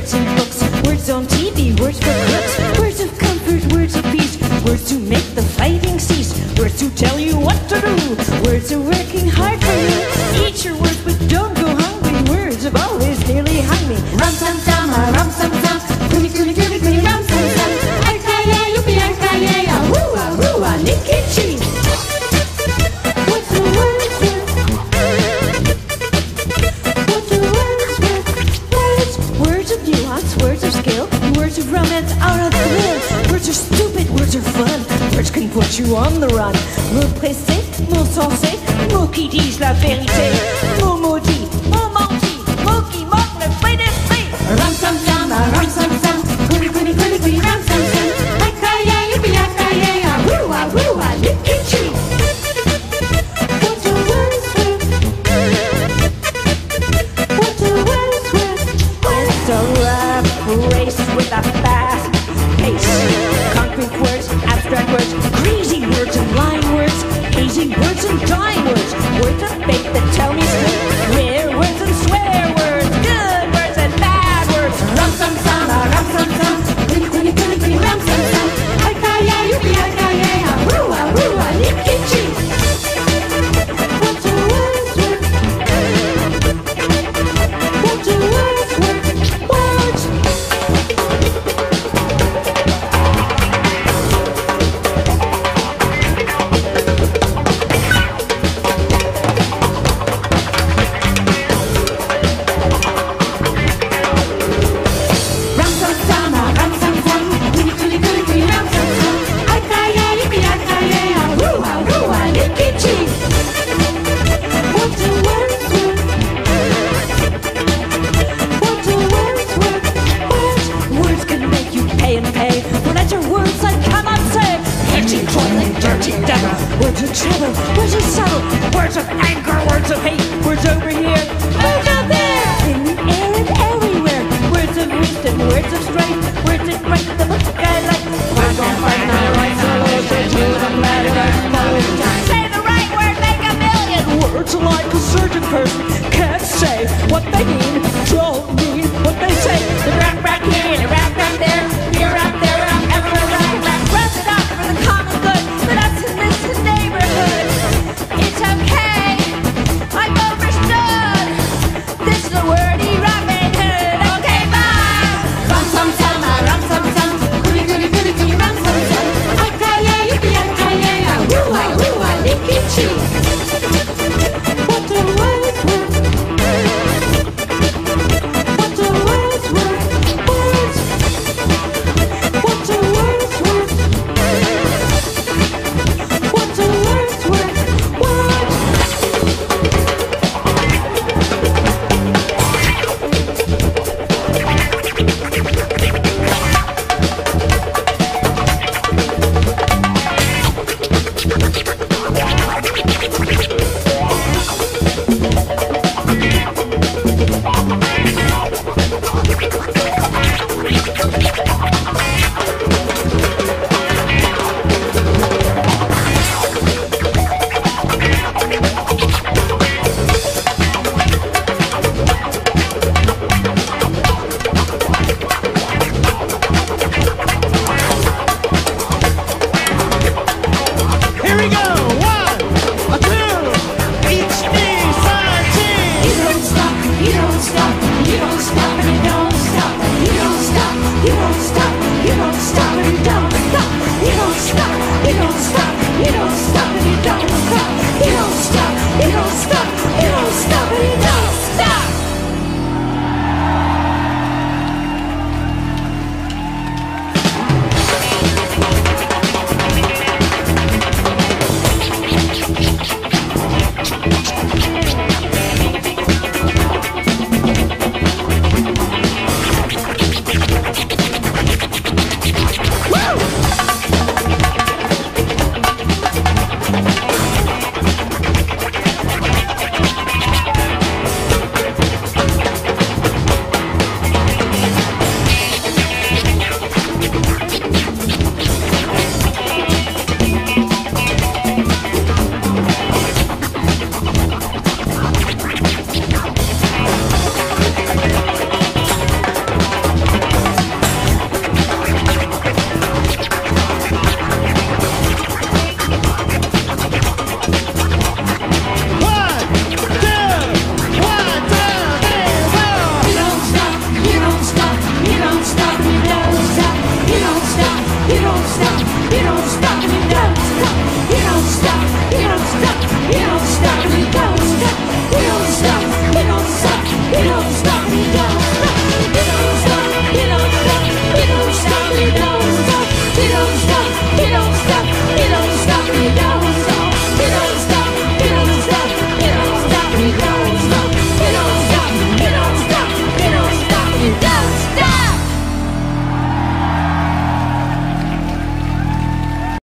words in books, words on TV, words for books, words of comfort, words of peace, words to make the fighting cease, words to tell you what to do, words are working hard for you. on the run. Me presser, me sensé, me qui dis la vérité, me maudit. Jackson.